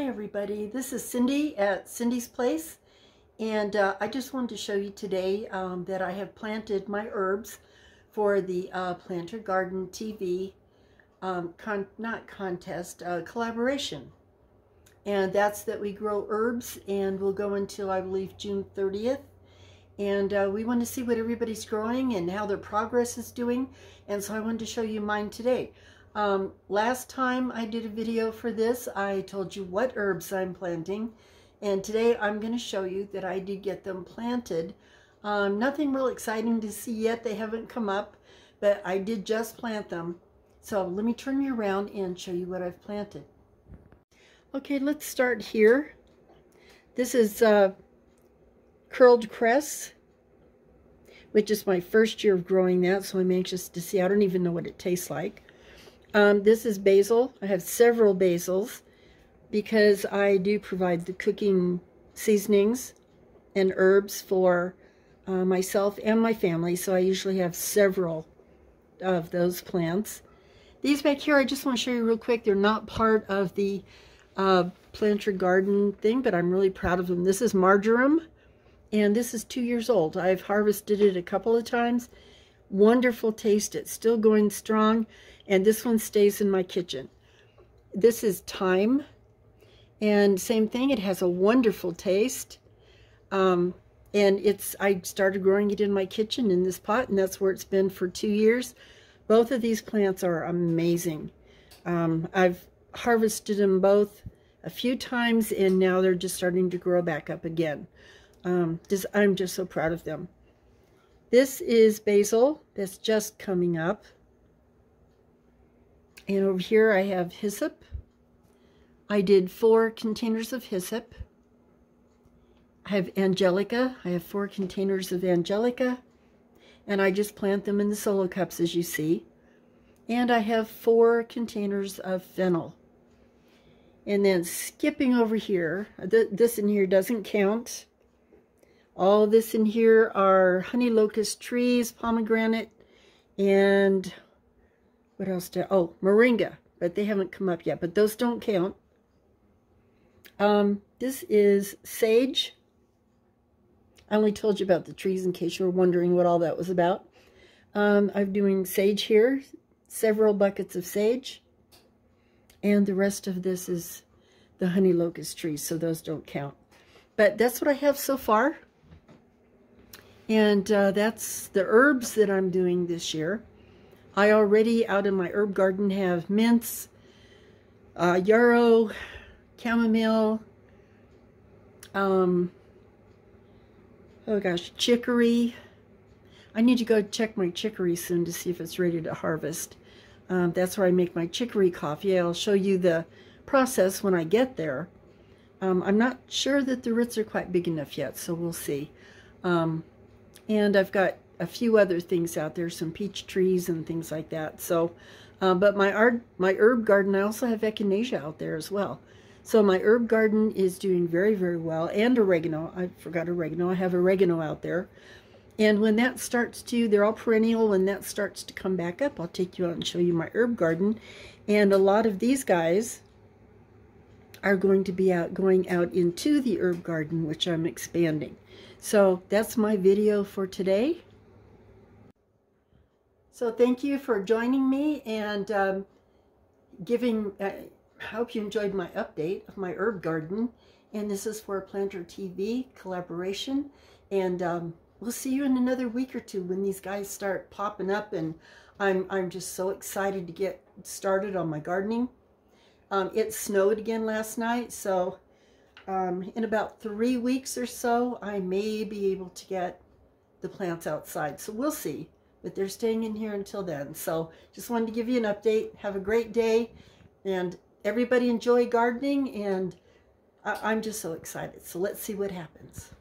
Hi everybody, this is Cindy at Cindy's Place and uh, I just wanted to show you today um, that I have planted my herbs for the uh, Planter Garden TV, um, con not contest, uh, collaboration. And that's that we grow herbs and we'll go until I believe June 30th. And uh, we want to see what everybody's growing and how their progress is doing. And so I wanted to show you mine today. Um, last time I did a video for this, I told you what herbs I'm planting. And today I'm going to show you that I did get them planted. Um, nothing real exciting to see yet. They haven't come up, but I did just plant them. So let me turn you around and show you what I've planted. Okay, let's start here. This is uh, curled cress, which is my first year of growing that, so I'm anxious to see. I don't even know what it tastes like. Um, this is basil. I have several basils because I do provide the cooking seasonings and herbs for uh, myself and my family. So I usually have several of those plants. These back here, I just want to show you real quick. They're not part of the uh, planter garden thing, but I'm really proud of them. This is marjoram, and this is two years old. I've harvested it a couple of times. Wonderful taste. It's still going strong and this one stays in my kitchen. This is thyme, and same thing, it has a wonderful taste. Um, and it's I started growing it in my kitchen in this pot, and that's where it's been for two years. Both of these plants are amazing. Um, I've harvested them both a few times, and now they're just starting to grow back up again. Um, just, I'm just so proud of them. This is basil that's just coming up. And over here I have hyssop. I did four containers of hyssop. I have angelica. I have four containers of angelica. And I just plant them in the solo cups as you see. And I have four containers of fennel. And then skipping over here, th this in here doesn't count. All this in here are honey locust trees, pomegranate, and what else did, oh, moringa, but they haven't come up yet, but those don't count. Um, this is sage. I only told you about the trees in case you were wondering what all that was about. Um, I'm doing sage here, several buckets of sage. And the rest of this is the honey locust trees, so those don't count. But that's what I have so far. And uh, that's the herbs that I'm doing this year. I already out in my herb garden have mints, uh, yarrow, chamomile, um, oh gosh, chicory. I need to go check my chicory soon to see if it's ready to harvest. Um, that's where I make my chicory coffee. I'll show you the process when I get there. Um, I'm not sure that the roots are quite big enough yet, so we'll see. Um, and I've got a few other things out there, some peach trees and things like that. So, uh, but my art, my herb garden, I also have echinacea out there as well. So my herb garden is doing very, very well. And oregano. I forgot oregano. I have oregano out there. And when that starts to, they're all perennial. When that starts to come back up, I'll take you out and show you my herb garden. And a lot of these guys are going to be out going out into the herb garden, which I'm expanding. So that's my video for today. So thank you for joining me and um, giving, uh, I hope you enjoyed my update of my herb garden. And this is for Planter TV collaboration. And um, we'll see you in another week or two when these guys start popping up. And I'm, I'm just so excited to get started on my gardening. Um, it snowed again last night, so um, in about three weeks or so, I may be able to get the plants outside. So we'll see but they're staying in here until then. So just wanted to give you an update. Have a great day, and everybody enjoy gardening, and I I'm just so excited. So let's see what happens.